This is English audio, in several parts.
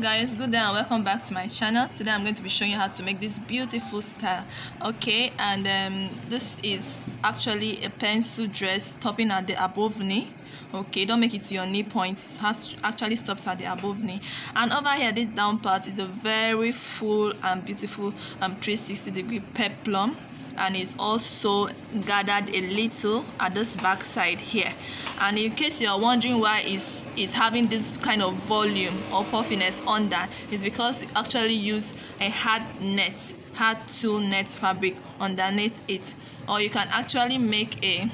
guys. Good day and welcome back to my channel. Today i'm going to be showing you how to make this beautiful style okay? And um, this is actually a pencil dress topping at the above knee okay? Don't make it to your knee point it has actually stops at the above knee. And over here this down part is a very full and beautiful um 360 degree peplum and it's also gathered a little at this back side here. And in case you're wondering why it's it's having this kind of volume or puffiness under it's because you actually use a hard net hard tulle net fabric underneath it. Or you can actually make a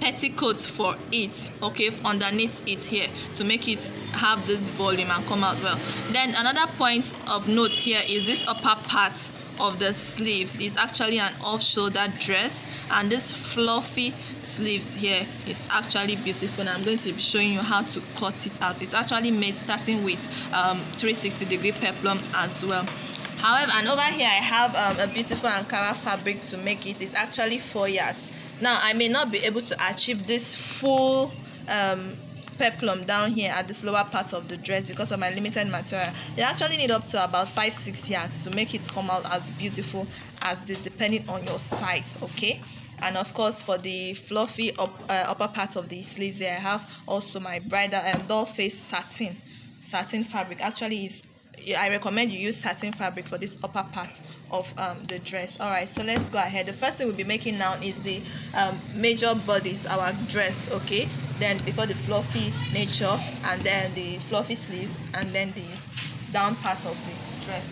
petticoat for it okay underneath it here to make it have this volume and come out well. Then another point of note here is this upper part of the sleeves. Is actually an off-shoulder dress and this fluffy sleeves here is actually beautiful and i'm going to be showing you how to cut it out. It's actually made starting with um 360 degree peplum as well. However and over here i have um, a beautiful ankara fabric to make it. It's actually four yards. Now i may not be able to achieve this full um peplum down here at this lower part of the dress because of my limited material. They actually need up to about five six yards to make it come out as beautiful as this depending on your size okay? And of course for the fluffy up, uh, upper part of the sleeves there i have also my bridal and um, doll face satin satin fabric. Actually is I recommend you use satin fabric for this upper part of um, the dress. Alright, so let's go ahead. The first thing we'll be making now is the um, major bodice, our dress, okay? then before the fluffy nature and then the fluffy sleeves and then the down part of the dress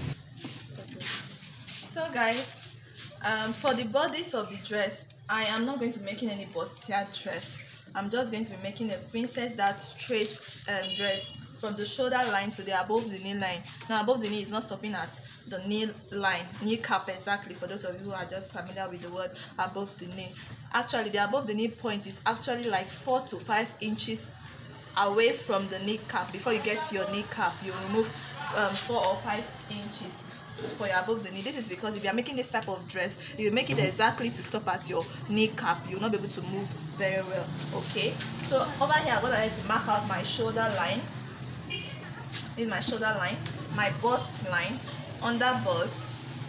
so guys um, for the bodice of the dress I am not going to be making any bustier dress I'm just going to be making a princess dart straight um, dress from the shoulder line to the above the knee line. Now above the knee is not stopping at the knee line, knee cap exactly for those of you who are just familiar with the word above the knee. Actually the above the knee point is actually like 4 to 5 inches away from the knee cap. Before you get to your knee cap, you remove um, 4 or 5 inches for your above the knee. This is because if you are making this type of dress, you make it exactly to stop at your kneecap. You will not be able to move very well. Okay. So over here, I'm going to mark out my shoulder line this is my shoulder line my bust line under bust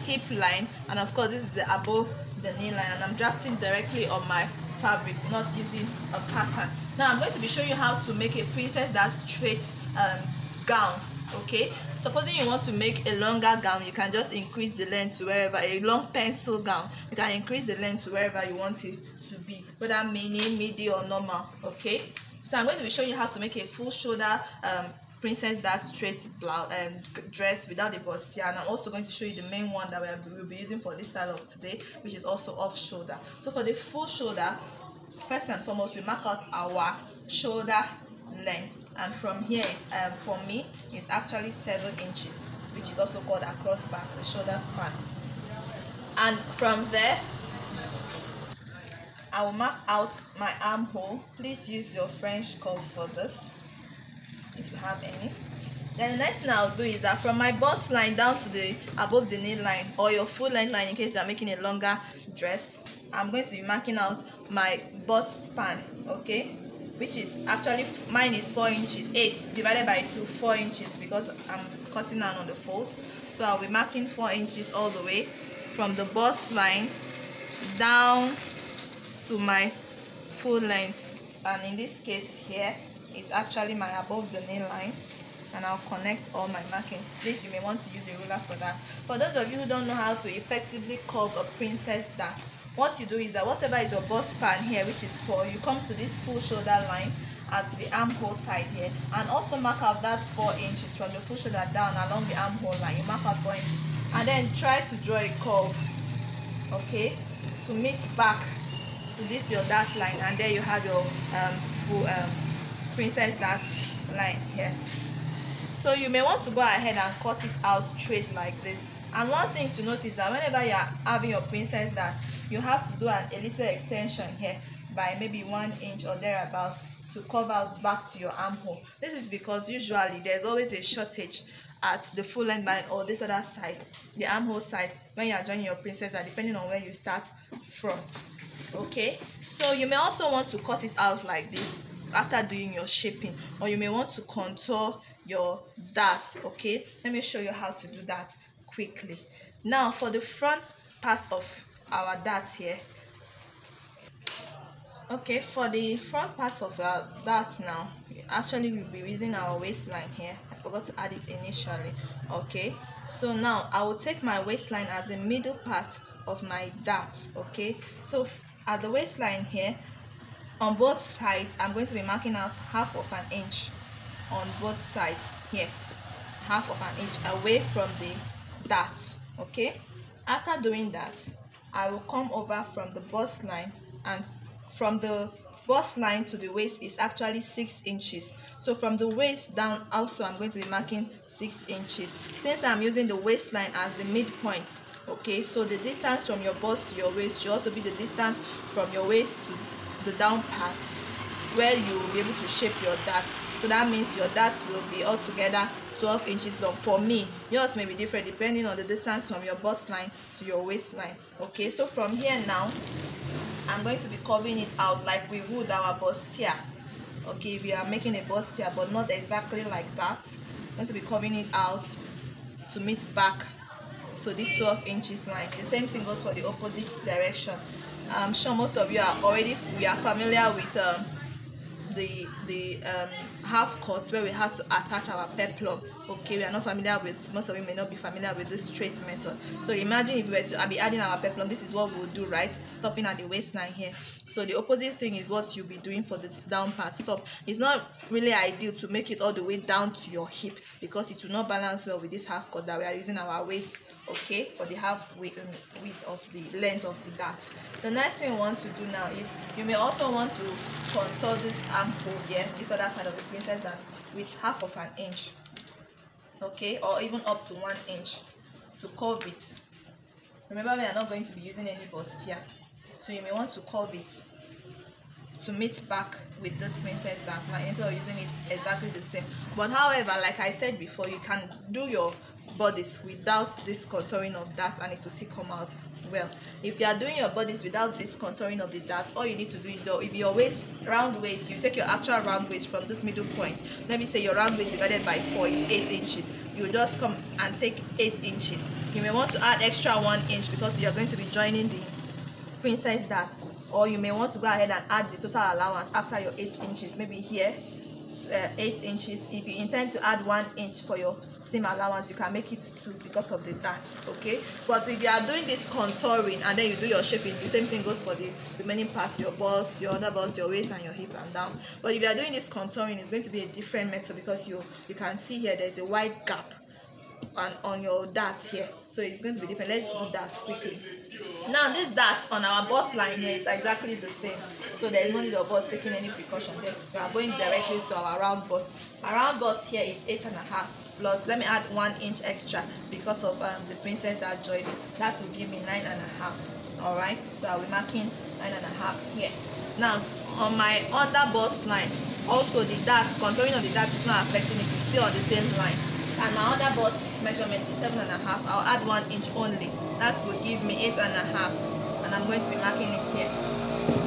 hip line and of course this is the above the knee line and i'm drafting directly on my fabric not using a pattern. Now i'm going to be showing you how to make a princess dart straight um, gown okay? Supposing you want to make a longer gown you can just increase the length to wherever a long pencil gown you can increase the length to wherever you want it to be whether mini midi or normal okay? So i'm going to be showing you how to make a full shoulder um, princess dart straight blouse and um, dress without the bustier. And i'm also going to show you the main one that we will be using for this style of today which is also off shoulder. So for the full shoulder first and foremost we mark out our shoulder length. And from here is um, for me it's actually seven inches which is also called across back the shoulder span. And from there I will mark out my armhole. Please use your French curve for this have any. Then the next thing i'll do is that from my bust line down to the above the knee line or your full length line in case you're making a longer dress i'm going to be marking out my bust span okay? Which is actually mine is four inches eight divided by two four inches because i'm cutting down on the fold. So i'll be marking four inches all the way from the bust line down to my full length. And in this case here is actually my above the knee line and I'll connect all my markings. Please, you may want to use a ruler for that. For those of you who don't know how to effectively curve a princess dart, what you do is that whatever is your bust span here, which is for you come to this full shoulder line at the armhole side here and also mark out that four inches from the full shoulder down along the armhole line. You mark out four inches and then try to draw a curve, okay, to meet back to this your dart line and there you have your um, full um, princess dart line here. So you may want to go ahead and cut it out straight like this. And one thing to notice that whenever you are having your princess dart you have to do an, a little extension here by maybe one inch or thereabouts to cover back to your armhole. This is because usually there's always a shortage at the full length line or this other side the armhole side when you are joining your princess dart depending on where you start from. Okay? So you may also want to cut it out like this after doing your shaping or you may want to contour your dart okay? Let me show you how to do that quickly. Now for the front part of our dart here okay for the front part of our dart now actually we'll be using our waistline here. I forgot to add it initially okay? So now i will take my waistline as the middle part of my dart okay? So at the waistline here on both sides i'm going to be marking out half of an inch on both sides here. Half of an inch away from the dart okay? After doing that i will come over from the bust line and from the bust line to the waist is actually six inches. So from the waist down also i'm going to be marking six inches. Since i'm using the waistline as the midpoint okay? So the distance from your bust to your waist should also be the distance from your waist to the down part where you will be able to shape your dart. So that means your dart will be altogether 12 inches long. For me yours may be different depending on the distance from your bust line to your waistline. Okay so from here now i'm going to be curving it out like we would our bustier. Okay we are making a bustier but not exactly like that. I'm going to be curving it out to meet back to this 12 inches line. The same thing goes for the opposite direction i'm sure most of you are already we are familiar with um, the the um, half cut where we have to attach our peplum. Okay we are not familiar with most of you may not be familiar with this straight method. So imagine if we were to be adding our peplum. This is what we would do right? Stopping at the waistline here. So the opposite thing is what you'll be doing for this down part. Stop. It's not really ideal to make it all the way down to your hip because it will not balance well with this half cut that we are using our waist okay for the half width, width of the length of the dart the next thing you want to do now is you may also want to contour this armhole here this other side of the princess dart with half of an inch okay or even up to one inch to curve it. Remember we are not going to be using any bustier so you may want to curve it to meet back with this princess dart line instead of using it exactly the same. But however like i said before you can do your bodice without this contouring of that and it will still come out well. If you are doing your bodice without this contouring of the dart all you need to do is your if your waist round waist you take your actual round waist from this middle point. Let me say your round waist divided by four is eight inches. You just come and take eight inches. You may want to add extra one inch because you are going to be joining the princess dart or you may want to go ahead and add the total allowance after your eight inches maybe here uh, 8 inches. If you intend to add 1 inch for your seam allowance you can make it 2 because of the dart okay? But if you are doing this contouring and then you do your shaping the same thing goes for the remaining parts your bust your other bust your waist and your hip and down. But if you are doing this contouring it's going to be a different method because you you can see here there's a wide gap and on your dart here. So it's going to be different. Let's do that quickly. Now this dart on our bust line here is exactly the same so there is no need of us taking any precaution. There we are going directly to our round bust our round bust here is eight and a half plus. Let me add one inch extra because of um, the princess dart joined. That will give me nine and a half. All right? So i'll be marking nine and a half here. Now on my under bust line also the dart contouring of the dart is not affecting it. It's still on the same line. And my other bust measurement is seven and a half. I'll add one inch only. That will give me eight and a half. And i'm going to be marking it here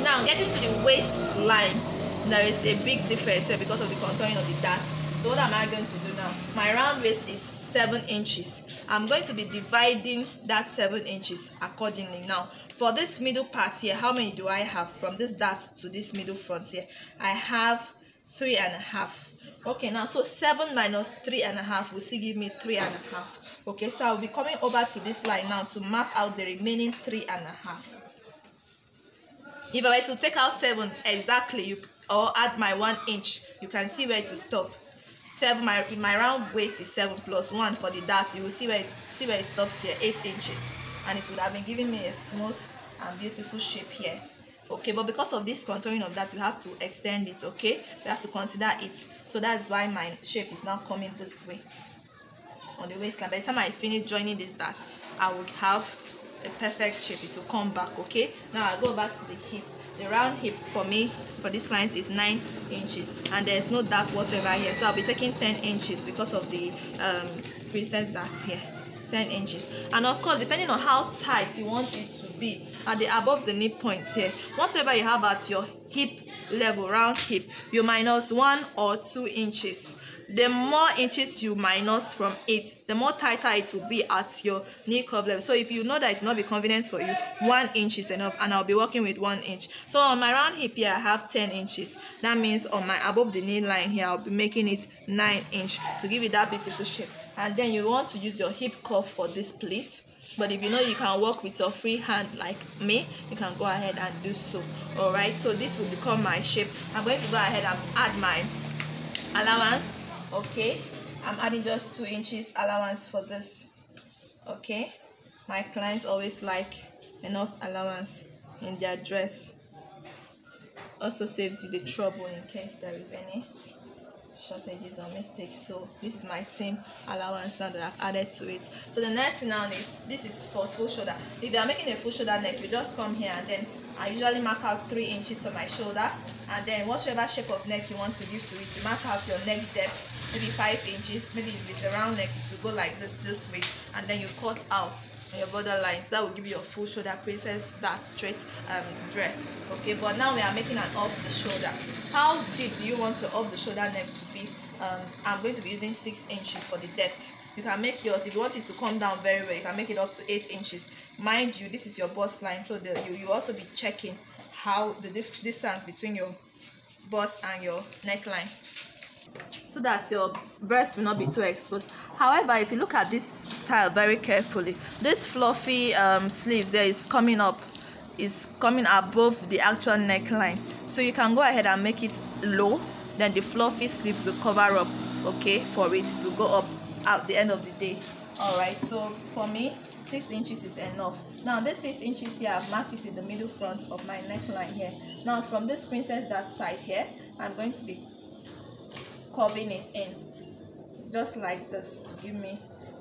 now getting to the waistline there is a big difference here because of the contouring of the dart. So what am i going to do now? My round waist is seven inches. I'm going to be dividing that seven inches accordingly. Now for this middle part here how many do i have from this dart to this middle front here? I have three and a half. Okay now so seven minus three and a half will still give me three and a half. Okay so i'll be coming over to this line now to mark out the remaining three and a half if i were to take out seven exactly you or add my one inch you can see where to stop. Seven my in my round waist is seven plus one for the dart. You will see where it see where it stops here eight inches. And it would have been giving me a smooth and beautiful shape here. Okay but because of this contouring of that you have to extend it okay? You have to consider it. So that's why my shape is now coming this way on the waistline. By the time i finish joining this dart i will have a perfect shape it will come back okay? Now i go back to the hip. The round hip for me for this client is nine inches and there's no dart whatsoever here. So i'll be taking 10 inches because of the um princess darts here. 10 inches. And of course depending on how tight you want it to be at the above the knee point here whatever you have at your hip level round hip you minus one or two inches the more inches you minus from it the more tighter it will be at your knee cap level. So if you know that it's not be convenient for you one inch is enough and i'll be working with one inch. So on my round hip here i have 10 inches. That means on my above the knee line here i'll be making it 9 inch to give it that beautiful shape. And then you want to use your hip curve for this place. But if you know you can work with your free hand like me you can go ahead and do so. All right so this will become my shape. I'm going to go ahead and add my allowance okay. I'm adding just two inches allowance for this. Okay. My clients always like enough allowance in their dress. Also saves you the trouble in case there is any shortages or mistakes. So this is my same allowance now that i've added to it. So the next thing now is this is for full shoulder. If you are making a full shoulder neck you just come here and then i usually mark out three inches of my shoulder and then whatever shape of neck you want to give to it you mark out your neck depth maybe five inches maybe if it's a round neck it will go like this this way and then you cut out your border lines that will give you a full shoulder princess dart straight um, dress okay? But now we are making an off the shoulder. How deep do you want to off the shoulder neck to be? Um, i'm going to be using six inches for the depth you can make yours. If you want it to come down very well you can make it up to eight inches. Mind you this is your bust line so the, you you also be checking how the distance between your bust and your neckline so that your breast will not be too exposed. However if you look at this style very carefully this fluffy um, sleeves there is coming up is coming above the actual neckline so you can go ahead and make it low then the fluffy sleeves will cover up okay for it to go up at the end of the day. All right so for me six inches is enough. Now this six inches here i've marked it in the middle front of my neckline here. Now from this princess dart side here i'm going to be curving it in just like this. To give me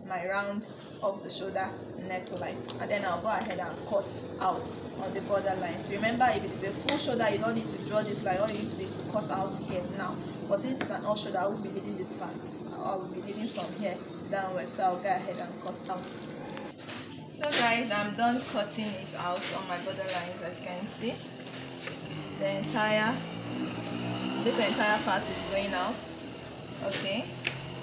my round of the shoulder neckline and then I'll go ahead and cut out on the border lines remember if it is a full shoulder you don't need to draw this line. All you need to do is to cut out here now. But since it's an off shoulder I will be leading this part I will be leaving from here. Downwards so I'll go ahead and cut out. So guys I'm done cutting it out on my border lines as you can see. The entire this entire part is going out okay?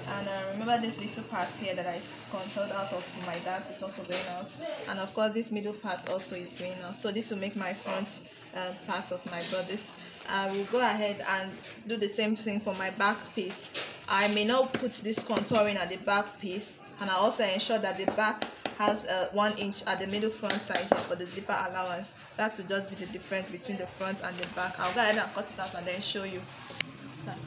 And uh, remember this little part here that I contoured out of my dart is also going out. And of course this middle part also is going out. So this will make my front uh, part of my bodice I will go ahead and do the same thing for my back piece. I may not put this contouring at the back piece and I also ensure that the back has uh, one inch at the middle front side for the zipper allowance. That will just be the difference between the front and the back. I'll go ahead and cut it out and then show you. That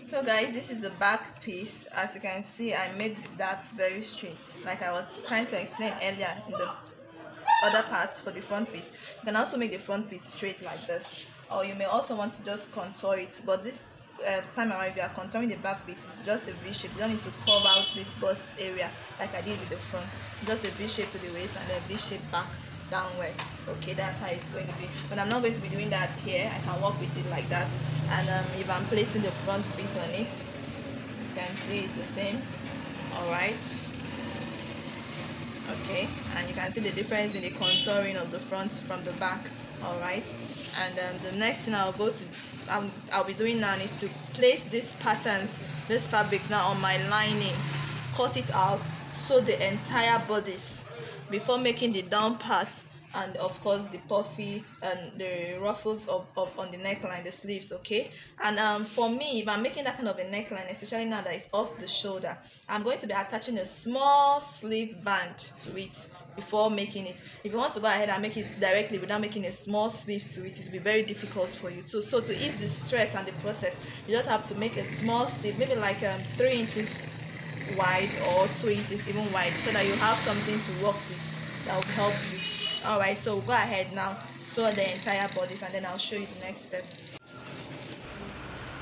so guys this is the back piece. As you can see i made that very straight like i was trying to explain earlier in the other parts for the front piece. You can also make the front piece straight like this or you may also want to just contour it but this uh, time around if you are contouring the back piece it's just a v shape you don't need to curve out this bust area like i did with the front. Just a v shape to the waist and then v shape back downwards. Okay that's how it's going to be. But i'm not going to be doing that here. I can work with it like that. And um, if i'm placing the front piece on it you can see it's the same. All right. Okay and you can see the difference in the contouring of the front from the back all right. And um, the next thing i'll go to um, i'll be doing now is to place these patterns these fabrics now on my linings. Cut it out sew the entire bodice before making the down part and of course the puffy and the ruffles of, of on the neckline the sleeves okay? And um for me if i'm making that kind of a neckline especially now that it's off the shoulder i'm going to be attaching a small sleeve band to it before making it. If you want to go ahead and make it directly without making a small sleeve to it it will be very difficult for you too. So to ease the stress and the process you just have to make a small sleeve maybe like um, three inches wide or two inches even wide so that you have something to work with that will help you. All right so go ahead now. Sew the entire bodice and then i'll show you the next step.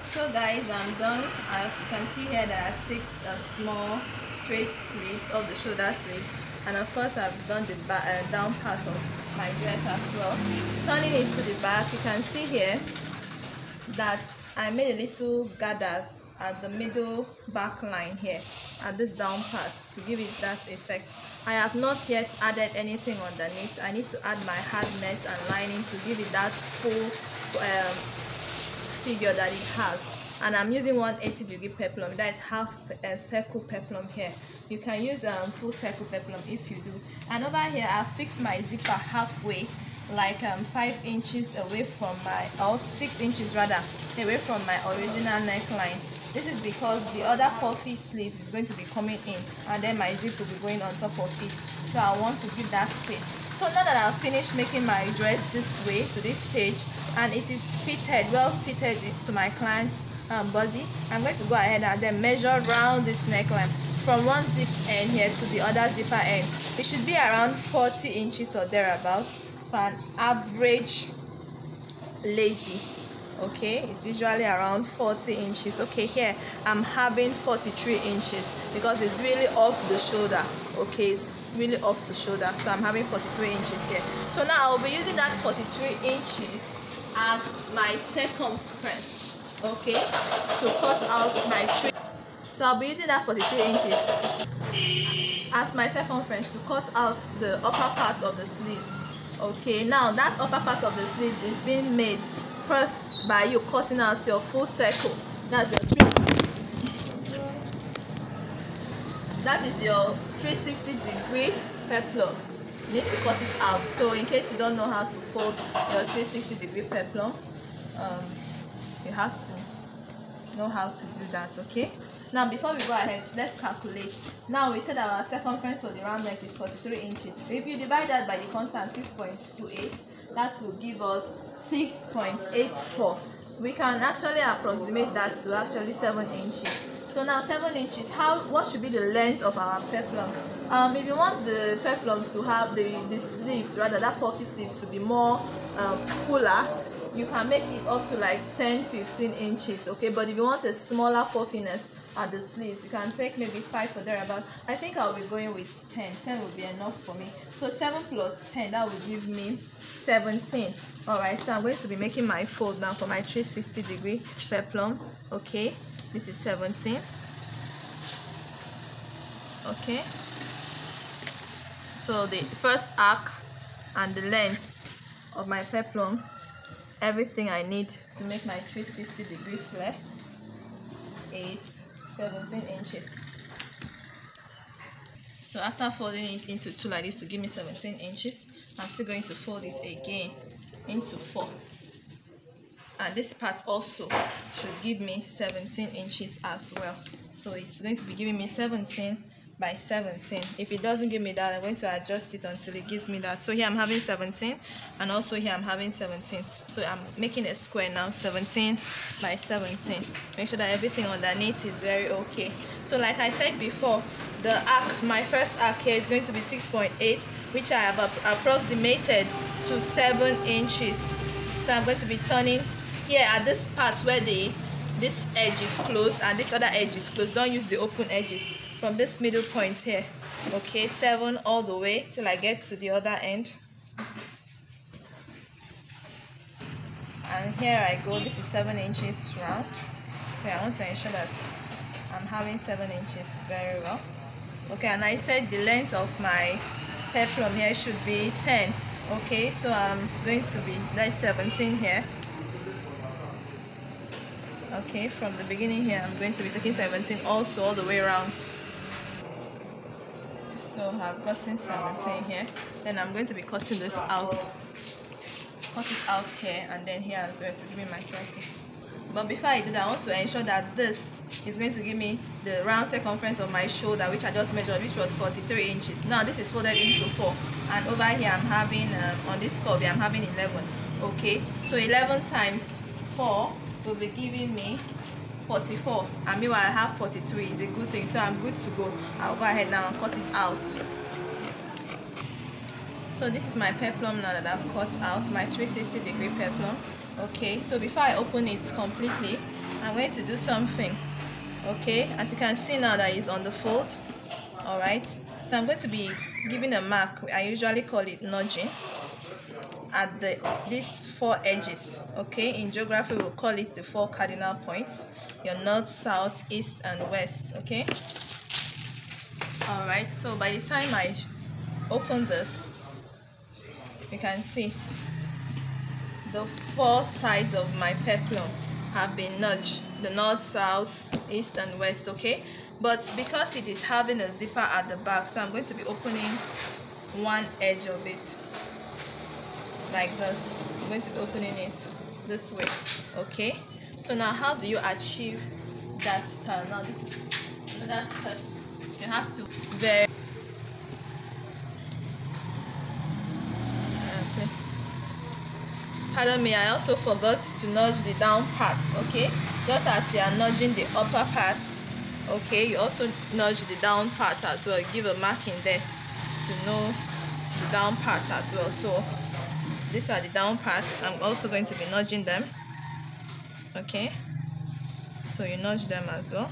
So guys i'm done. I, can see here that i fixed a small straight sleeves of the shoulder sleeves and of course i've done the back, uh, down part of my dress as well. Turning it to the back you can see here that i made a little gathers at the middle back line here at this down part to give it that effect. I have not yet added anything underneath. I need to add my hard net and lining to give it that full um, figure that it has and I'm using 180 degree peplum. That is half a circle peplum here. You can use um, full circle peplum if you do. And over here I fixed my zipper halfway like um, five inches away from my or six inches rather away from my original neckline. This is because the other puffy sleeves is going to be coming in and then my zip will be going on top of it. So i want to give that space. So now that i've finished making my dress this way to this stage and it is fitted well fitted to my client's um, body i'm going to go ahead and then measure around this neckline from one zip end here to the other zipper end. It should be around 40 inches or thereabouts for an average lady okay? It's usually around 40 inches. Okay here i'm having 43 inches because it's really off the shoulder okay? It's really off the shoulder so i'm having 43 inches here. So now i'll be using that 43 inches as my circumference okay to cut out my tree so i'll be using that for 43 inches. As my circumference to cut out the upper part of the sleeves. Okay now that upper part of the sleeves is being made first by you cutting out your full circle. That's your three that is your 360 degree peplum. You need to cut it out. So in case you don't know how to fold your 360 degree peplum um, you have to know how to do that okay? Now before we go ahead let's calculate. Now we said our circumference of the round neck is 43 inches. If you divide that by the constant 6.28 that will give us 6.84 we can actually approximate that to actually 7 inches. So now 7 inches how what should be the length of our peplum? Um if you want the peplum to have the the sleeves rather that puffy sleeves to be more um, fuller you can make it up to like 10 15 inches okay? But if you want a smaller puffiness at the sleeves you can take maybe five or thereabout. I think i'll be going with 10 10 will be enough for me. So 7 plus 10 that will give me 17 all right so i'm going to be making my fold now for my 360 degree peplum okay? This is 17 okay? So the first arc and the length of my peplum everything i need to make my 360 degree flare is 17 inches. So after folding it into two like this to give me 17 inches i'm still going to fold it again into four. And this part also should give me 17 inches as well. So it's going to be giving me 17 by 17 if it doesn't give me that i'm going to adjust it until it gives me that. So here i'm having 17 and also here i'm having 17 so i'm making a square now 17 by 17 make sure that everything underneath is very okay. So like i said before the arc my first arc here is going to be 6.8 which i have approximated to 7 inches. So i'm going to be turning here at this part where the this edge is closed and this other edge is closed. Don't use the open edges from this middle point here. Okay seven all the way till I get to the other end. And here I go this is seven inches round. Okay I want to ensure that I'm having seven inches very well. Okay and I said the length of my peplum here should be 10 okay so I'm going to be that's 17 here. Okay from the beginning here I'm going to be taking 17 also all the way around so I've gotten 17 here. Then I'm going to be cutting this out cut it out here and then here as well to give me my circle. But before I do that I want to ensure that this is going to give me the round circumference of my shoulder which I just measured which was 43 inches. Now this is folded into 4 and over here I'm having um, on this curve I'm having 11 okay? So 11 times 4 will be giving me 44 and meanwhile I have 43 is a good thing so I'm good to go. I'll go ahead now and cut it out. So this is my peplum now that I've cut out my 360 degree peplum. Okay so before I open it completely I'm going to do something. Okay as you can see now that it's on the fold all right? So I'm going to be giving a mark. I usually call it nudging at the these four edges. Okay in geography we'll call it the four cardinal points your north south east and west okay? All right so by the time i open this you can see the four sides of my peplum have been nudged the north south east and west okay? But because it is having a zipper at the back so i'm going to be opening one edge of it like this. I'm going to be opening it this way okay? So now how do you achieve that style? Now this is so that's you have to very uh, pardon me i also forgot to nudge the down part okay? Just as you are nudging the upper part okay? You also nudge the down part as well. Give a mark in there to know the down part as well. So these are the down parts. I'm also going to be nudging them. Okay. So you nudge them as well.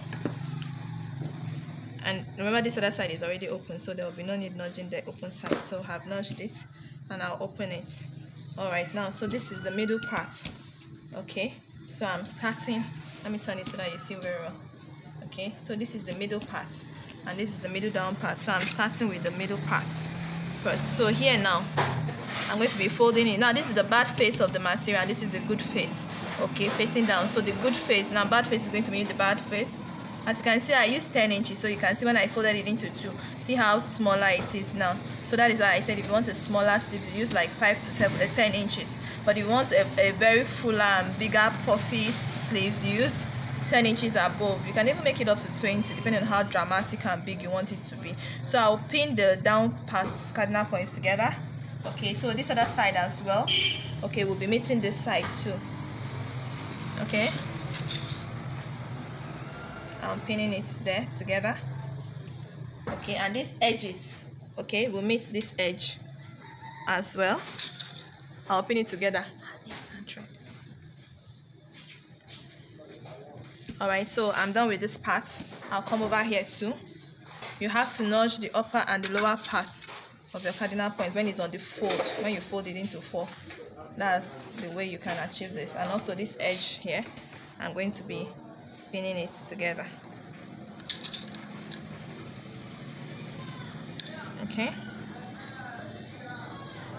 And remember this other side is already open so there will be no need nudging the open side. So I've nudged it and I'll open it. All right now so this is the middle part. Okay. So I'm starting. Let me turn it so that you see very well. Okay. So this is the middle part and this is the middle down part. So I'm starting with the middle part first. So here now I'm going to be folding it. Now this is the bad face of the material. This is the good face. Okay facing down. So the good face. Now bad face is going to be the bad face. As you can see I used 10 inches. So you can see when I folded it into two. See how smaller it is now. So that is why I said if you want a smaller sleeve you use like 5 to 7 uh, 10 inches. But if you want a, a very fuller and bigger puffy sleeves you use 10 inches above. You can even make it up to 20 depending on how dramatic and big you want it to be. So I'll pin the down parts cardinal points together okay so this other side as well. Okay we'll be meeting this side too. Okay. I'm pinning it there together. Okay and these edges. Okay we'll meet this edge as well. I'll pin it together. All right so I'm done with this part. I'll come over here too. You have to nudge the upper and the lower part of your cardinal points when it's on the fold when you fold it into four. That's the way you can achieve this. And also this edge here I'm going to be pinning it together. Okay.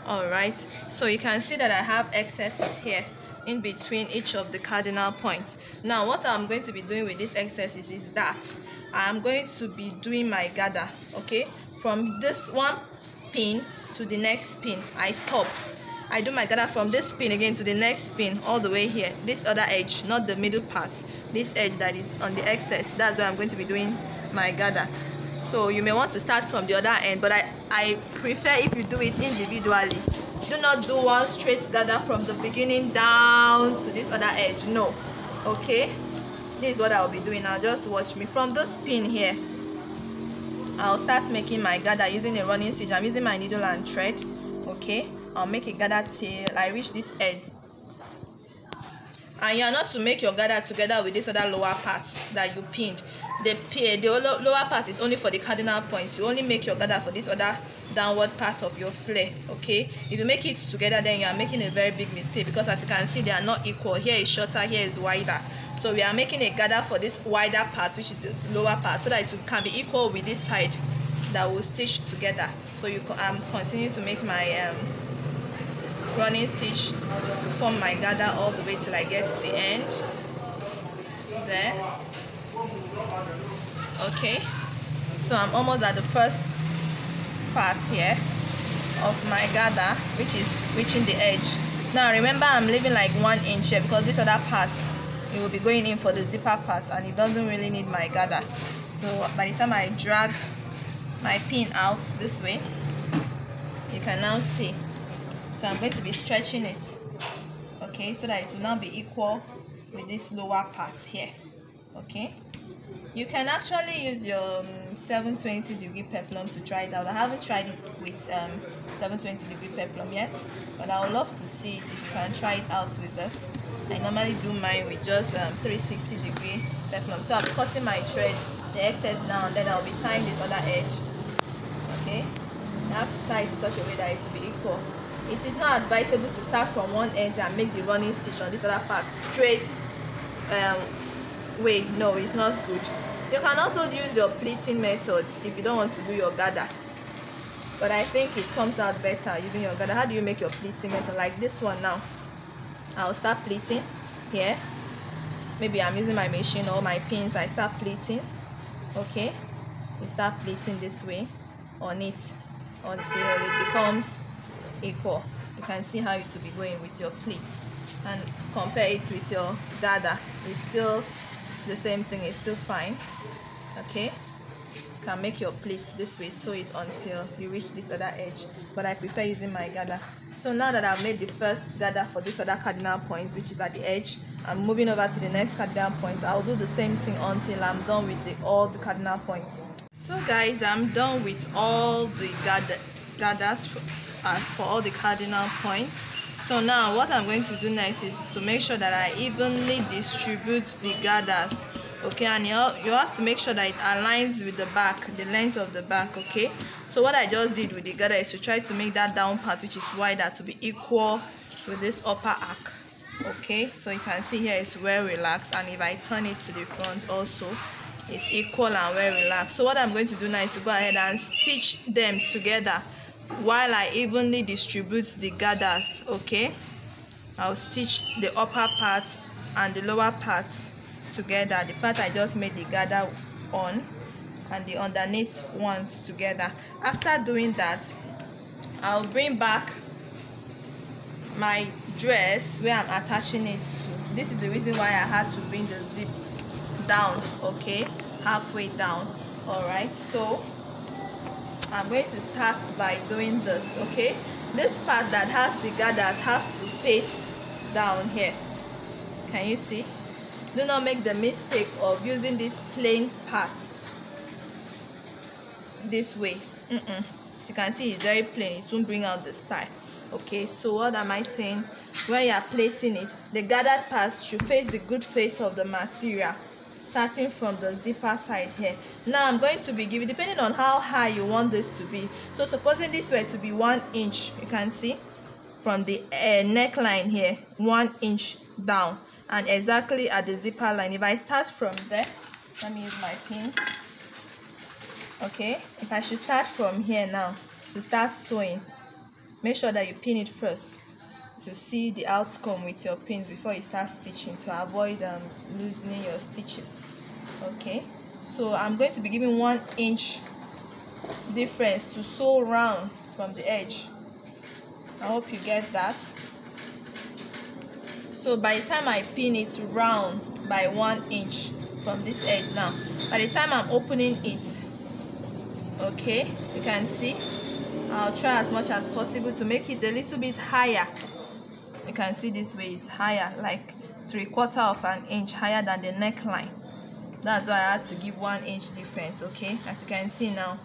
All right. So you can see that I have excesses here in between each of the cardinal points. Now what I'm going to be doing with this excesses is that I'm going to be doing my gather okay? From this one pin to the next pin. I stop. I do my gather from this pin again to the next pin all the way here. This other edge not the middle part. This edge that is on the excess that's where I'm going to be doing my gather so you may want to start from the other end but I I prefer if you do it individually. Do not do one straight gather from the beginning down to this other edge. No. Okay? This is what I'll be doing now. Just watch me. From this pin here I'll start making my gather using a running stitch I'm using my needle and thread okay? I'll make a gather till I reach this edge and you are not to make your gather together with this other lower part that you pinned. The the lower part is only for the cardinal points. You only make your gather for this other downward part of your flare okay? If you make it together then you are making a very big mistake because as you can see they are not equal. Here is shorter here is wider. So we are making a gather for this wider part which is the lower part so that it can be equal with this side that will stitch together. So you i'm continuing to make my um running stitch to form my gather all the way till I get to the end. There. Okay. So I'm almost at the first part here of my gather which is reaching the edge. Now remember I'm leaving like one inch here because this other part it will be going in for the zipper part and it doesn't really need my gather so by the time I drag my pin out this way you can now see. So I'm going to be stretching it okay so that it will now be equal with this lower part here okay. You can actually use your um, 720 degree peplum to try it out. I haven't tried it with um, 720 degree peplum yet but I would love to see it. If you can try it out with this. I normally do mine with just um, 360 degree peplum. So I'm cutting my thread the excess now and then I'll be tying this other edge. Okay? I have to tie it in such a way that it will be equal. It is not advisable to start from one edge and make the running stitch on this other part straight um, way. No it's not good you can also use your pleating method if you don't want to do your gather. But i think it comes out better using your gather. How do you make your pleating method? Like this one now. I'll start pleating here. Maybe i'm using my machine or my pins. I start pleating. Okay. You start pleating this way on it until it becomes equal. You can see how it will be going with your pleats. And compare it with your dada it's still the same thing is still fine. Okay? You can make your pleats this way sew it until you reach this other edge. But i prefer using my gather so now that i've made the first gather for this other cardinal point which is at the edge i'm moving over to the next cardinal point i'll do the same thing until i'm done with the, all the cardinal points. So guys i'm done with all the gather, gathers uh, for all the cardinal points so now what i'm going to do next is to make sure that i evenly distribute the gathers okay? And you, have to make sure that it aligns with the back the length of the back okay? So what i just did with the gather is to try to make that down part which is wider to be equal with this upper arc okay? So you can see here it's well relaxed and if i turn it to the front also it's equal and well relaxed. So what i'm going to do now is to go ahead and stitch them together while i evenly distribute the gathers okay? I'll stitch the upper part and the lower part together. The part i just made the gather on and the underneath ones together. After doing that i'll bring back my dress where i'm attaching it to. This is the reason why i had to bring the zip down okay? Halfway down all right so i'm going to start by doing this okay? This part that has the gathers has to face down here. Can you see? Do not make the mistake of using this plain part this way. Mm -mm. as you can see it's very plain. It won't bring out the style. Okay so what am i saying? When you are placing it the gathered part should face the good face of the material starting from the zipper side here. Now i'm going to be giving depending on how high you want this to be. So supposing this were to be one inch you can see from the uh, neckline here one inch down. And exactly at the zipper line. If i start from there let me use my pins. Okay if i should start from here now to start sewing make sure that you pin it first to see the outcome with your pins before you start stitching to avoid um, loosening your stitches. Okay? So I'm going to be giving one inch difference to sew round from the edge. I hope you get that. So by the time I pin it round by one inch from this edge now by the time I'm opening it okay you can see I'll try as much as possible to make it a little bit higher you can see this way is higher like three quarter of an inch higher than the neckline. That's why I had to give one inch difference okay? As you can see now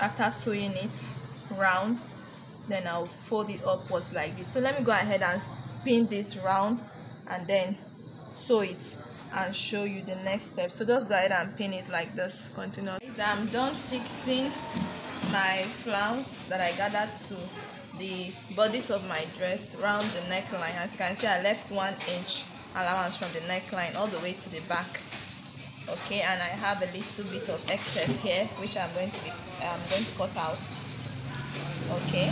after sewing it round then I'll fold it upwards like this. So let me go ahead and spin this round and then sew it and show you the next step. So just go ahead and pin it like this continue I'm done fixing my flounce that I gathered to the bodice of my dress around the neckline. As you can see I left one inch allowance from the neckline all the way to the back okay? And I have a little bit of excess here which I'm going to be I'm going to cut out okay?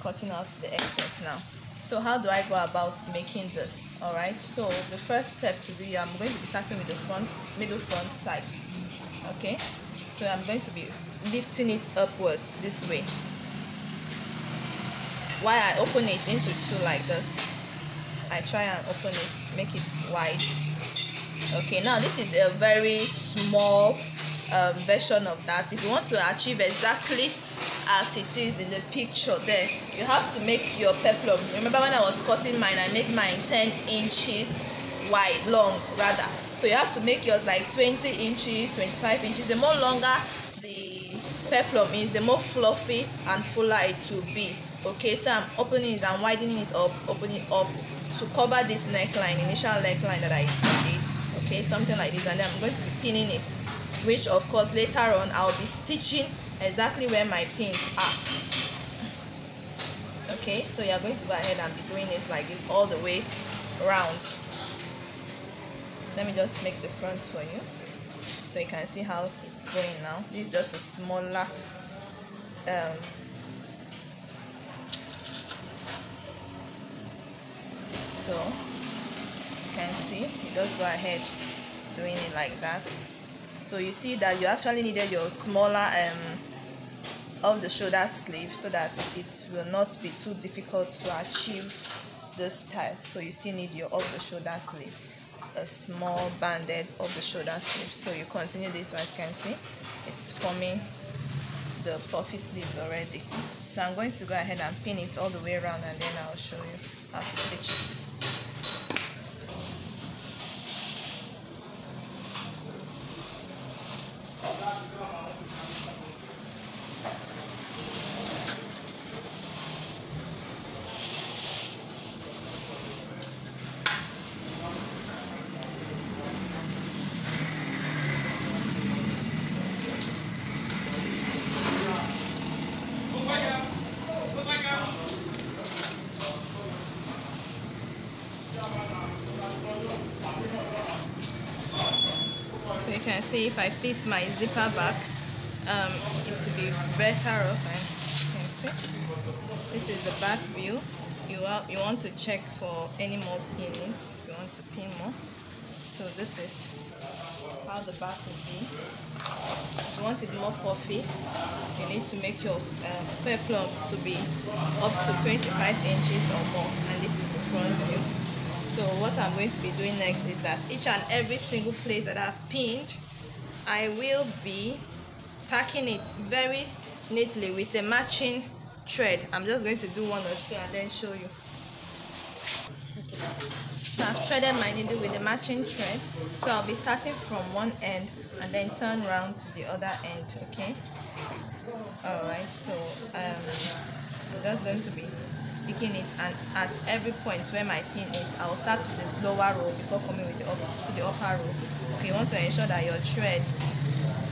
Cutting out the excess now. So how do I go about making this all right so the first step to do I'm going to be starting with the front middle front side okay? So I'm going to be lifting it upwards this way while I open it into two like this. I try and open it make it wide. Okay now this is a very small um, version of that. If you want to achieve exactly as it is in the picture there you have to make your peplum. Remember when I was cutting mine I made mine 10 inches wide long rather. So you have to make yours like 20 inches 25 inches. The more longer the peplum is the more fluffy and fuller it will be okay so i'm opening it i'm widening it up opening up to cover this neckline initial neckline that i did. Okay something like this and then i'm going to be pinning it which of course later on i'll be stitching exactly where my pins are. Okay so you're going to go ahead and be doing it like this all the way around let me just make the fronts for you so you can see how it's going now. This is just a smaller um, so as you can see you just go ahead doing it like that. So you see that you actually needed your smaller um of the shoulder sleeve so that it will not be too difficult to achieve this style so you still need your off the shoulder sleeve a small banded of the shoulder sleeve. So you continue this as you can see it's forming the puffy sleeves already. So i'm going to go ahead and pin it all the way around and then i'll show you how to stitch it see if I fix my zipper back um, it will be better off you can see this is the back view. You, are, you want to check for any more pinnings if you want to pin more. So this is how the back will be. If you want it more puffy you need to make your uh, peplum to be up to 25 inches or more and this is the front view. So what i'm going to be doing next is that each and every single place that i've pinned i will be tacking it very neatly with a matching thread. I'm just going to do one or two and then show you. So i've threaded my needle with the matching thread. So i'll be starting from one end and then turn round to the other end okay? All right so um i'm just going to be picking it and at every point where my pin is I'll start with the lower row before coming with the upper to the upper row. Okay you want to ensure that your thread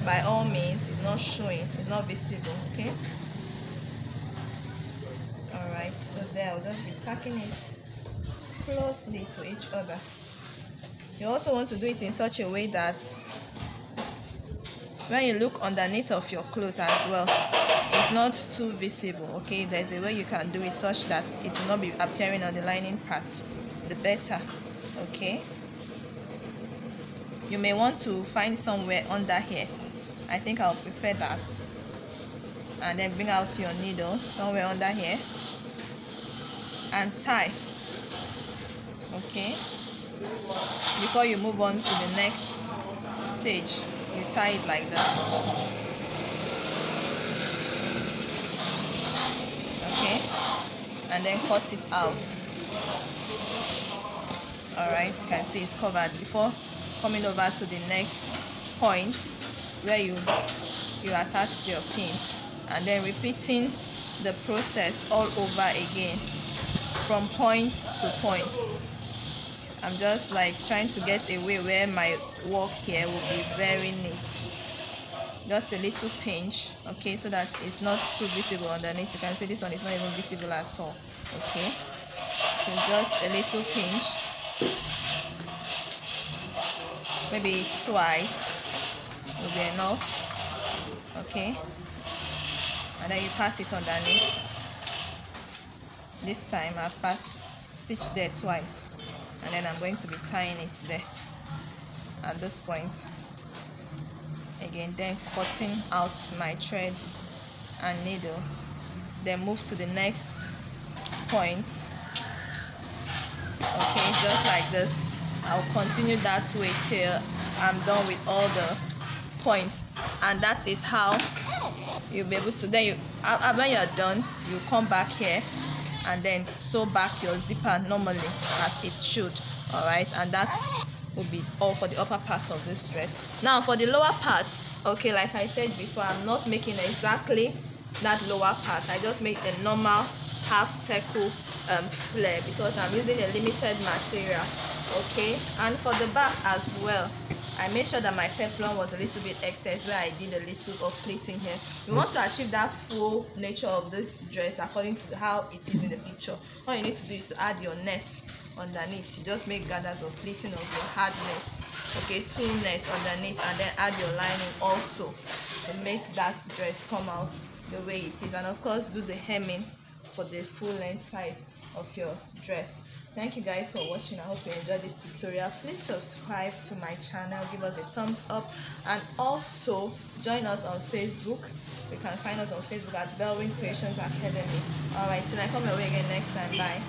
by all means is not showing it's not visible okay? All right so there I'll just be tacking it closely to each other. You also want to do it in such a way that when you look underneath of your cloth as well it's not too visible okay? There's a way you can do it such that it will not be appearing on the lining part the better okay? You may want to find somewhere under here. I think i'll prefer that. And then bring out your needle somewhere under here. And tie okay? Before you move on to the next stage you tie it like this. Okay. And then cut it out. All right you can see it's covered before. Coming over to the next point where you you attach your pin. And then repeating the process all over again from point to point I'm just like trying to get away where my work here will be very neat. Just a little pinch okay so that it's not too visible underneath. You can see this one is not even visible at all okay? So just a little pinch. Maybe twice will be enough okay? And then you pass it underneath. This time I pass stitch there twice and then I'm going to be tying it there at this point. Again then cutting out my thread and needle. Then move to the next point. Okay just like this. I'll continue that way till I'm done with all the points. And that is how you'll be able to then you when you're done you come back here and then sew back your zipper normally as it should all right and that will be all for the upper part of this dress. Now for the lower part okay like i said before i'm not making exactly that lower part. I just make a normal half circle um flare because i'm using a limited material okay? And for the back as well I made sure that my peplum was a little bit excess where I did a little of pleating here. You want to achieve that full nature of this dress according to how it is in the picture. All you need to do is to add your net underneath. You just make gathers of pleating of your hard net. Okay, two net underneath and then add your lining also to make that dress come out the way it is. And of course do the hemming for the full length side of your dress thank you guys for watching. I hope you enjoyed this tutorial. Please subscribe to my channel. Give us a thumbs up. And also join us on facebook. You can find us on facebook at belwin creations academy. All right till i come your way again next time. Bye